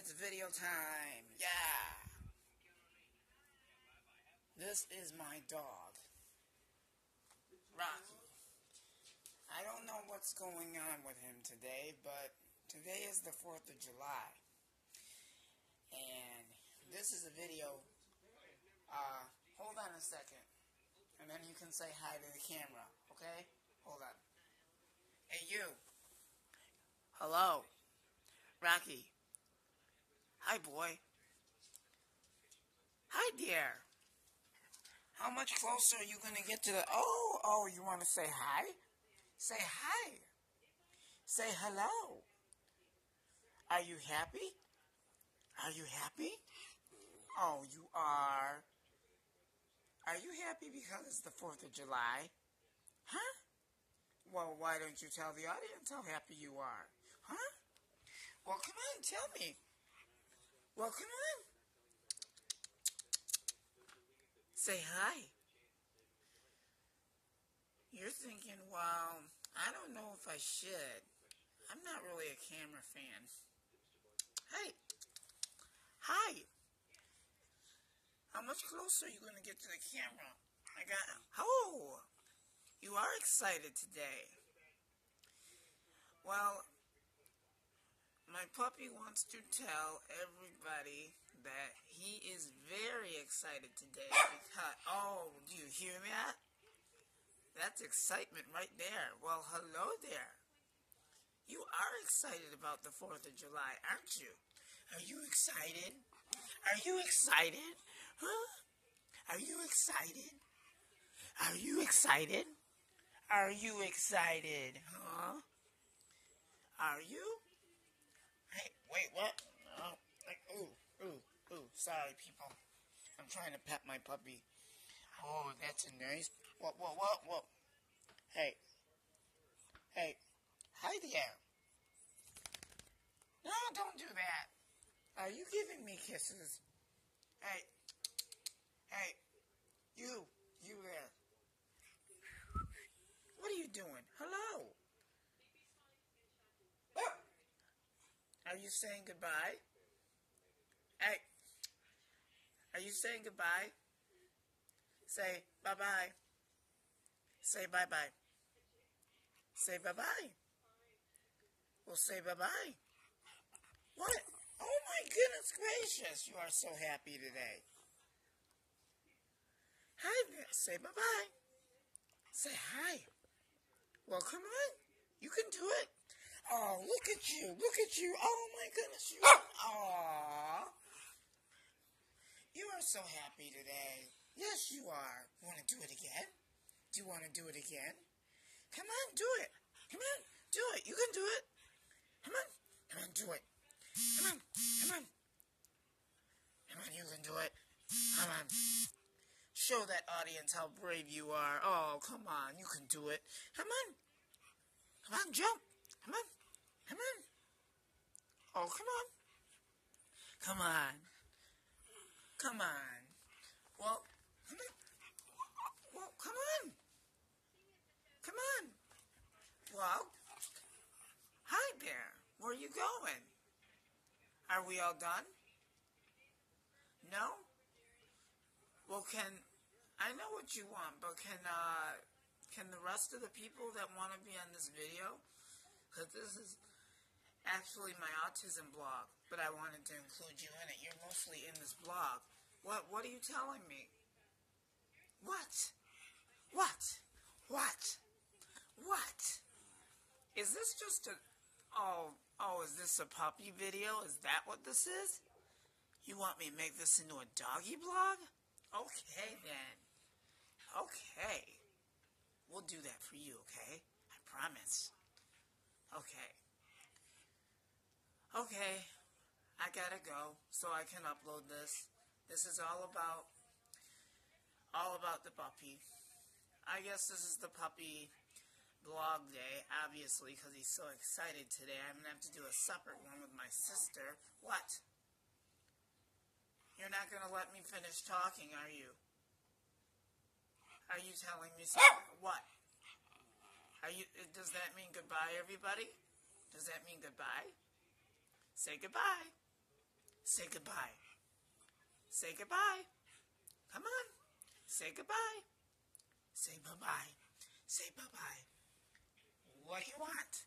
It's video time. Yeah. This is my dog, Rocky. I don't know what's going on with him today, but today is the 4th of July. And this is a video. Uh, hold on a second. And then you can say hi to the camera, okay? Hold on. Hey, you. Hello. Rocky. Hi, boy. Hi, dear. How much closer are you going to get to the... Oh, oh, you want to say hi? Say hi. Say hello. Are you happy? Are you happy? Oh, you are. Are you happy because it's the 4th of July? Huh? Well, why don't you tell the audience how happy you are? Huh? Well, come on, tell me. Well, come on. Say hi. You're thinking, well, I don't know if I should. I'm not really a camera fan. Hey. Hi. How much closer are you going to get to the camera? I got... Oh! You are excited today. Well, my puppy wants to tell everybody that he is very excited today because, oh, do you hear that? That's excitement right there. Well, hello there. You are excited about the 4th of July, aren't you? Are you excited? Are you excited? Huh? Are you excited? Are you excited? Are you excited? Huh? Are you? Sorry, people. I'm trying to pet my puppy. Oh, that's a nice. What, what, what, what? Hey. Hey. Hi there. No, don't do that. Are you giving me kisses? Hey. Hey. You. You there. What are you doing? Hello. Oh. Are you saying goodbye? Hey. Are you saying goodbye? Say bye-bye. Say bye-bye. Say bye-bye. Well, say bye-bye. What? Oh my goodness gracious, you are so happy today. Hi. Say bye-bye. Say hi. Well, come on. You can do it. Oh, look at you. Look at you. Oh, my goodness. You. Ah! Aww. Are so happy today. Yes, you are. Want to do it again? Do you want to do it again? Come on, do it. Come on, do it. You can do it. Come on. Come on, do it. Come on. Come on. Come on, you can do it. Come on. Show that audience how brave you are. Oh, come on. You can do it. Come on. Come on, jump. Come on. Come on. Oh, come on. Come on. Come on. Well, come on. Well, come on. Come on. Well, hi there. Where are you going? Are we all done? No? Well, can I know what you want, but can uh, can the rest of the people that want to be on this video, because this is actually my autism blog, but I wanted to include you in it. You're mostly in this blog. What What are you telling me? What? What? What? What? Is this just a... Oh, oh, is this a puppy video? Is that what this is? You want me to make this into a doggy blog? Okay, then. Okay. We'll do that for you, okay? I promise. Okay. Okay. I gotta go so I can upload this. This is all about all about the puppy. I guess this is the puppy blog day, obviously, because he's so excited today. I'm going to have to do a separate one with my sister. What? You're not going to let me finish talking, are you? Are you telling me something? What? Are you? Does that mean goodbye, everybody? Does that mean goodbye? Say goodbye. Say goodbye. Say goodbye. Come on. Say goodbye. Say bye-bye. Say bye-bye. What do you want?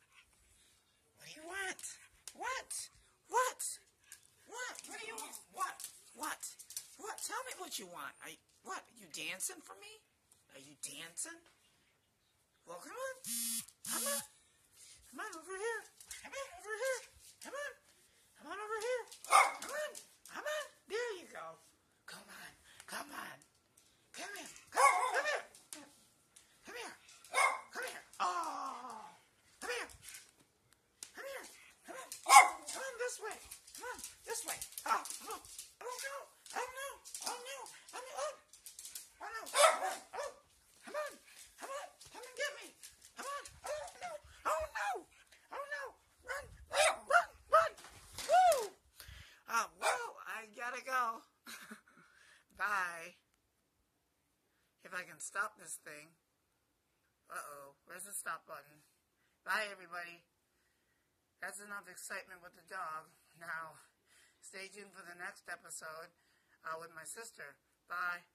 What do you want? What? What? What? What do you want? What? What? What? Tell me what you want. Are you, what? Are you dancing for me? Are you dancing? Well, come on. Come on. Come on over here. Come on over here. Come on. Come on over here. Come on. Come on. There you go. Come on. Come on. Come here. Come, come here. Come here. Come here. Oh. Come here. Come here. Come on. Come on this way. Come on. This way. Oh, no. Oh no. Oh no. Oh no. Oh. Oh no. Oh. oh. Come on. Come on. Come and get me. Come on. Oh no. Oh no. Oh no. Run. Run. Run. Run. Woo. Uh, well, I gotta go. Bye. If I can stop this thing. Uh-oh. Where's the stop button? Bye, everybody. That's enough excitement with the dog. Now, stay tuned for the next episode uh, with my sister. Bye.